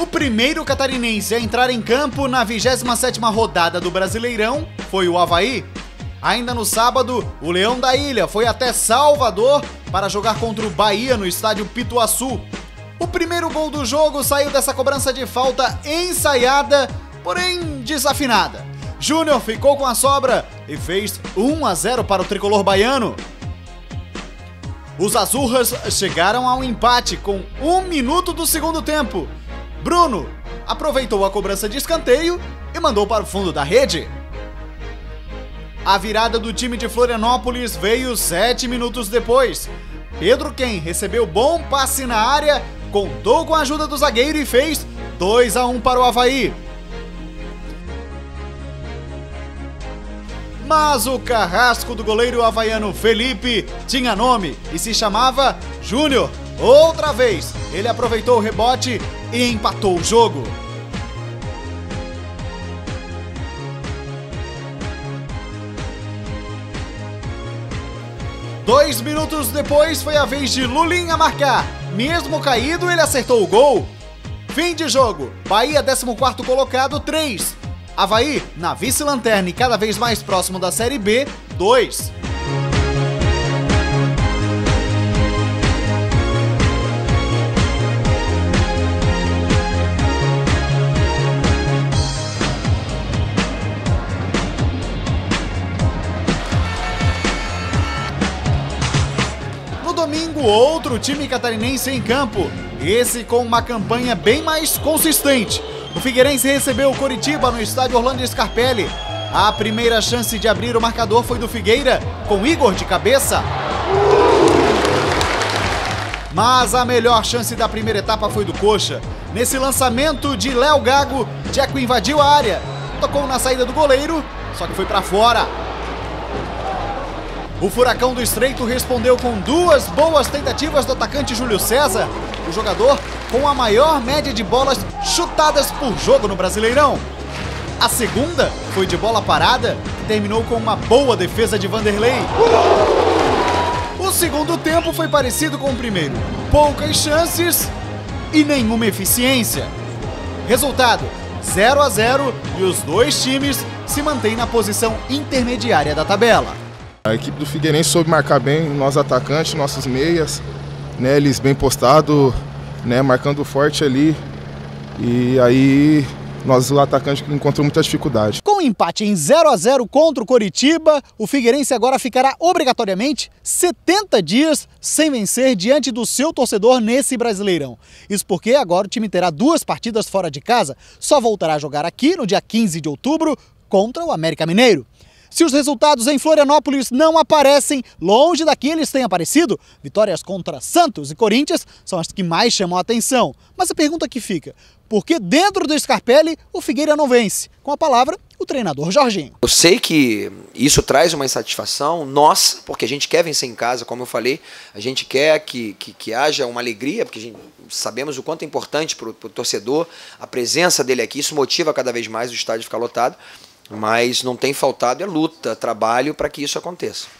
O primeiro catarinense a entrar em campo na 27ª rodada do Brasileirão foi o Havaí. Ainda no sábado, o Leão da Ilha foi até Salvador para jogar contra o Bahia no estádio Pituaçu. O primeiro gol do jogo saiu dessa cobrança de falta ensaiada, porém desafinada. Júnior ficou com a sobra e fez 1 a 0 para o tricolor baiano. Os Azurras chegaram ao empate com um minuto do segundo tempo. Bruno aproveitou a cobrança de escanteio e mandou para o fundo da rede. A virada do time de Florianópolis veio sete minutos depois. Pedro Quem recebeu bom passe na área, contou com a ajuda do zagueiro e fez 2 a 1 para o Havaí. Mas o carrasco do goleiro havaiano Felipe tinha nome e se chamava Júnior. Outra vez, ele aproveitou o rebote e empatou o jogo. Dois minutos depois foi a vez de Lulinha marcar. Mesmo caído, ele acertou o gol. Fim de jogo. Bahia 14 colocado, 3. Havaí, na vice-lanterna e cada vez mais próximo da Série B, 2. Outro time catarinense em campo, esse com uma campanha bem mais consistente. O Figueirense recebeu o Coritiba no estádio Orlando Scarpelli. A primeira chance de abrir o marcador foi do Figueira, com Igor de cabeça. Mas a melhor chance da primeira etapa foi do Coxa. Nesse lançamento de Léo Gago, Jeco invadiu a área, tocou na saída do goleiro, só que foi para fora. O Furacão do Estreito respondeu com duas boas tentativas do atacante Júlio César, o jogador com a maior média de bolas chutadas por jogo no Brasileirão. A segunda foi de bola parada, que terminou com uma boa defesa de Vanderlei. O segundo tempo foi parecido com o primeiro, poucas chances e nenhuma eficiência. Resultado: 0 a 0 e os dois times se mantêm na posição intermediária da tabela. A equipe do Figueirense soube marcar bem nós atacantes, nossos meias, né, eles bem postados, né, marcando forte ali. E aí nós o atacante encontrou muita dificuldade. Com o empate em 0 a 0 contra o Coritiba, o Figueirense agora ficará obrigatoriamente 70 dias sem vencer diante do seu torcedor nesse Brasileirão. Isso porque agora o time terá duas partidas fora de casa, só voltará a jogar aqui no dia 15 de outubro contra o América Mineiro. Se os resultados em Florianópolis não aparecem, longe daqui eles têm aparecido, vitórias contra Santos e Corinthians são as que mais chamam a atenção. Mas a pergunta que fica, por que dentro do Scarpelli o Figueira não vence? Com a palavra, o treinador Jorginho. Eu sei que isso traz uma insatisfação nossa, porque a gente quer vencer em casa, como eu falei, a gente quer que, que, que haja uma alegria, porque a gente sabemos o quanto é importante para o torcedor a presença dele aqui, isso motiva cada vez mais o estádio ficar lotado mas não tem faltado é luta, trabalho para que isso aconteça.